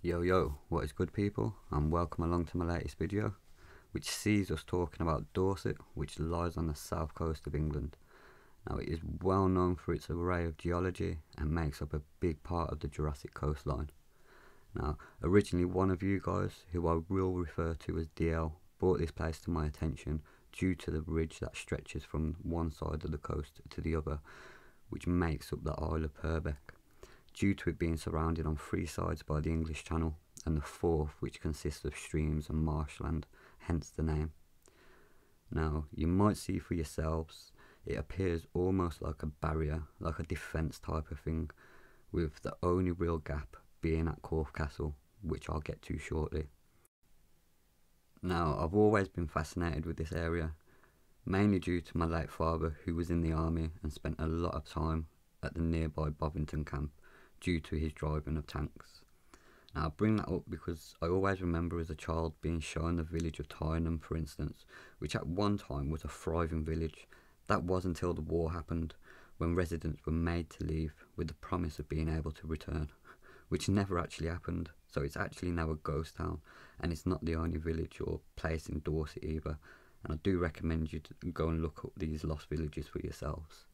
Yo yo, what is good people and welcome along to my latest video which sees us talking about Dorset which lies on the south coast of England. Now it is well known for its array of geology and makes up a big part of the Jurassic coastline. Now originally one of you guys who I will refer to as DL brought this place to my attention due to the ridge that stretches from one side of the coast to the other which makes up the Isle of Purbeck due to it being surrounded on three sides by the English Channel and the fourth which consists of streams and marshland, hence the name. Now, you might see for yourselves, it appears almost like a barrier, like a defence type of thing, with the only real gap being at Corfe Castle, which I'll get to shortly. Now, I've always been fascinated with this area, mainly due to my late father who was in the army and spent a lot of time at the nearby Bovington camp due to his driving of tanks. Now, I bring that up because I always remember as a child being shown the village of Tyneham, for instance, which at one time was a thriving village. That was until the war happened, when residents were made to leave with the promise of being able to return, which never actually happened. So it's actually now a ghost town, and it's not the only village or place in Dorset either. And I do recommend you to go and look up these lost villages for yourselves.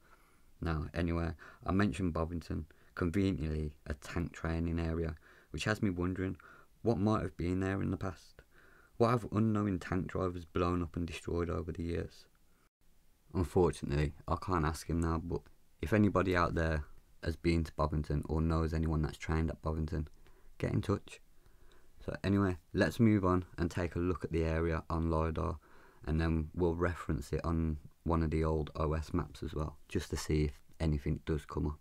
Now, anyway, I mentioned Bovington conveniently a tank training area, which has me wondering what might have been there in the past. What have unknown tank drivers blown up and destroyed over the years? Unfortunately, I can't ask him now, but if anybody out there has been to Bovington or knows anyone that's trained at Bovington, get in touch. So anyway, let's move on and take a look at the area on LiDAR and then we'll reference it on one of the old OS maps as well, just to see if anything does come up.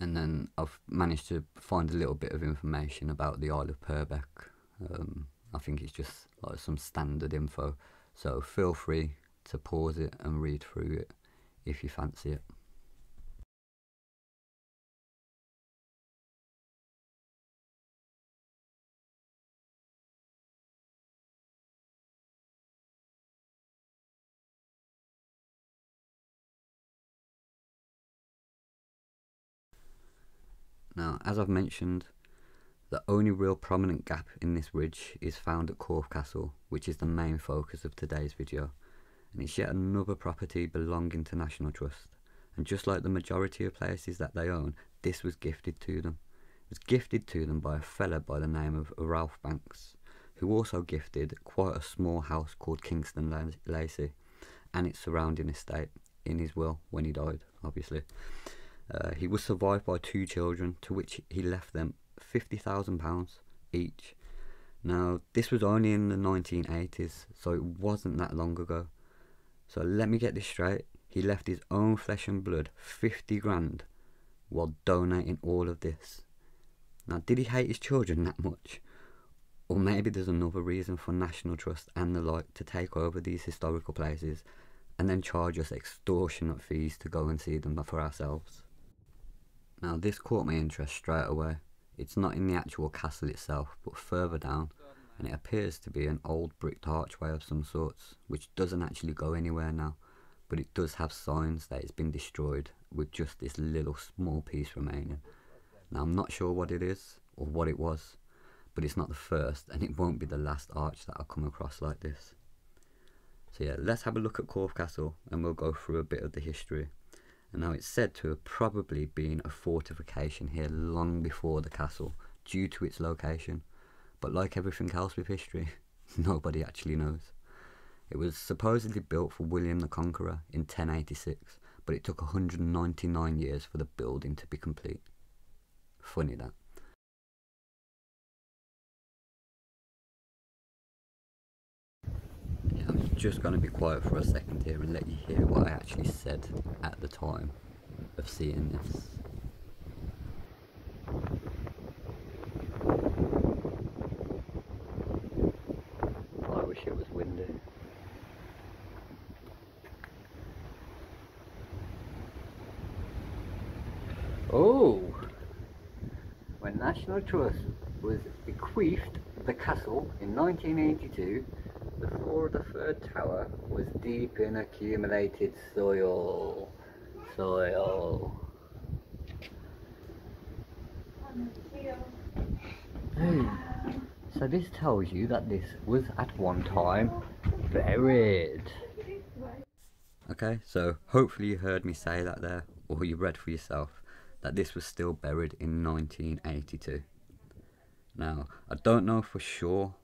And then I've managed to find a little bit of information about the Isle of Purbeck. Um, I think it's just like some standard info, so feel free to pause it and read through it if you fancy it. Now, as I've mentioned, the only real prominent gap in this ridge is found at Corfe Castle, which is the main focus of today's video, and it's yet another property belonging to National Trust. And just like the majority of places that they own, this was gifted to them. It was gifted to them by a fella by the name of Ralph Bankes, who also gifted quite a small house called Kingston Lacy and its surrounding estate in his will when he died, obviously. Uh, he was survived by two children, to which he left them £50,000 each. Now, this was only in the 1980s, so it wasn't that long ago. So let me get this straight. He left his own flesh and blood, 50 grand, while donating all of this. Now, did he hate his children that much? Or maybe there's another reason for National Trust and the like to take over these historical places and then charge us extortionate fees to go and see them for ourselves. Now this caught my interest straight away. It's not in the actual castle itself, but further down, and it appears to be an old bricked archway of some sorts, which doesn't actually go anywhere now, but it does have signs that it's been destroyed, with just this little small piece remaining. Now I'm not sure what it is, or what it was, but it's not the first, and it won't be the last arch that I'll come across like this. So yeah, let's have a look at Corfe Castle, and we'll go through a bit of the history. And now it's said to have probably been a fortification here long before the castle due to its location. But like everything else with history, nobody actually knows. It was supposedly built for William the Conqueror in 1086, but it took 199 years for the building to be complete. Funny that. Just going to be quiet for a second here and let you hear what I actually said at the time of seeing this. I wish it was windy. Oh! When National Trust was bequeathed the castle in 1982 before the third tower was deep in accumulated soil. Soil. Hey, so this tells you that this was at one time buried. Okay, so hopefully you heard me say that there, or you read for yourself, that this was still buried in 1982. Now, I don't know for sure,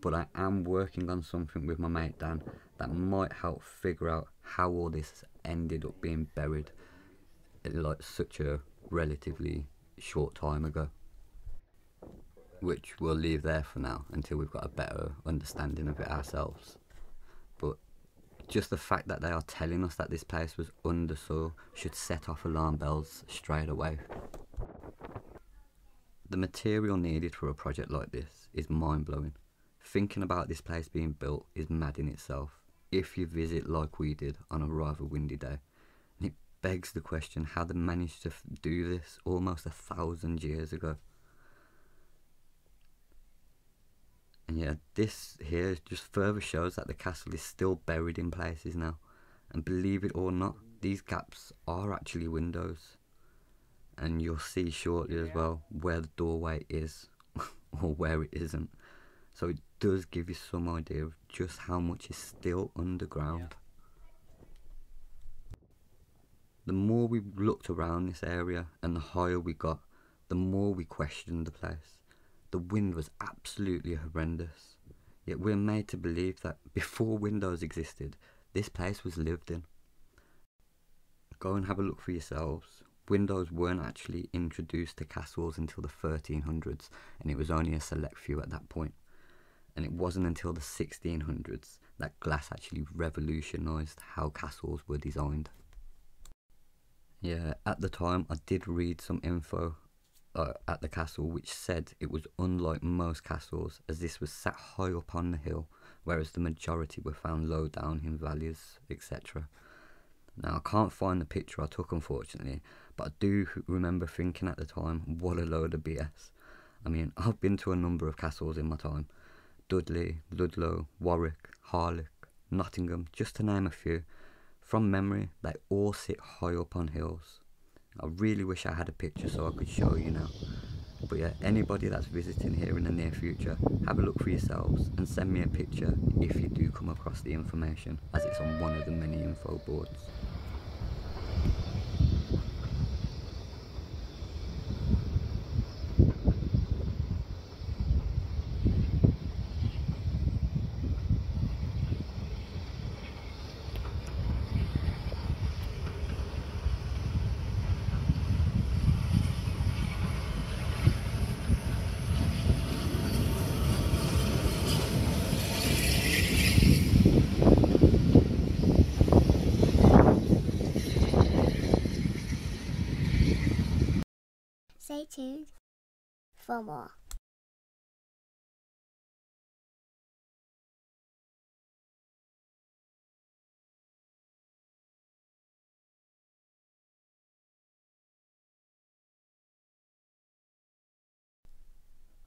but I am working on something with my mate Dan that might help figure out how all this ended up being buried like such a relatively short time ago. Which we'll leave there for now until we've got a better understanding of it ourselves. But just the fact that they are telling us that this place was under soil should set off alarm bells straight away. The material needed for a project like this is mind blowing. Thinking about this place being built is mad in itself, if you visit like we did on a rather windy day. And it begs the question how they managed to do this almost a thousand years ago. And yeah, this here just further shows that the castle is still buried in places now. And believe it or not, these gaps are actually windows. And you'll see shortly as well where the doorway is or where it isn't. So it does give you some idea of just how much is still underground. The more we looked around this area and the higher we got, the more we questioned the place. The wind was absolutely horrendous. Yet we're made to believe that before windows existed, this place was lived in. Go and have a look for yourselves. Windows weren't actually introduced to castles until the 1300s, and it was only a select few at that point. And it wasn't until the 1600s that glass actually revolutionised how castles were designed. Yeah, at the time I did read some info uh, at the castle which said it was unlike most castles as this was sat high up on the hill whereas the majority were found low down in valleys etc. Now I can't find the picture I took unfortunately but I do remember thinking at the time what a load of BS. I mean I've been to a number of castles in my time Dudley, Ludlow, Warwick, Harlech, Nottingham just to name a few. From memory they all sit high up on hills I really wish I had a picture so I could show you now. But yeah, anybody that's visiting here in the near future, have a look for yourselves and send me a picture if you do come across the information as it's on one of the many info boards. Stay tuned for more.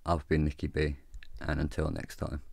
I've been Nicky B, and until next time.